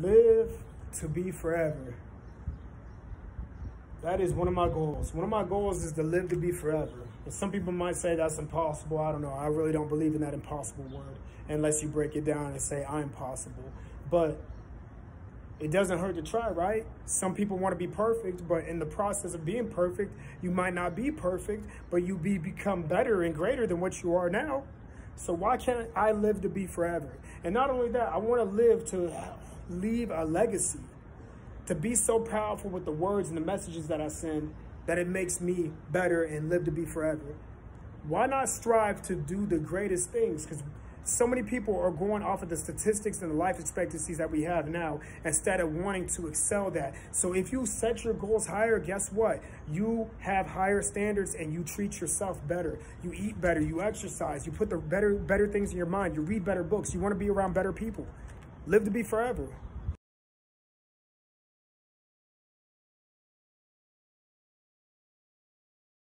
live to be forever. That is one of my goals. One of my goals is to live to be forever. Some people might say that's impossible. I don't know. I really don't believe in that impossible word unless you break it down and say I'm possible. But it doesn't hurt to try, right? Some people want to be perfect, but in the process of being perfect, you might not be perfect, but you be become better and greater than what you are now. So why can't I live to be forever? And not only that, I want to live to leave a legacy, to be so powerful with the words and the messages that I send that it makes me better and live to be forever. Why not strive to do the greatest things? Because so many people are going off of the statistics and the life expectancies that we have now instead of wanting to excel that. So if you set your goals higher, guess what? You have higher standards and you treat yourself better. You eat better, you exercise, you put the better better things in your mind, you read better books, you want to be around better people. Live to be forever.